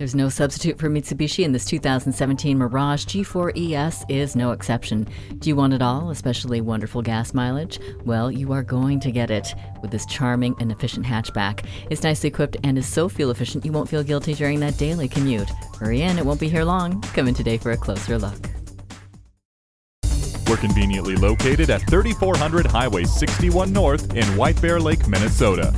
There's no substitute for Mitsubishi, and this 2017 Mirage G4 ES is no exception. Do you want it all, especially wonderful gas mileage? Well, you are going to get it with this charming and efficient hatchback. It's nicely equipped and is so fuel efficient you won't feel guilty during that daily commute. Hurry in, it won't be here long. Come in today for a closer look. We're conveniently located at 3400 Highway 61 North in White Bear Lake, Minnesota.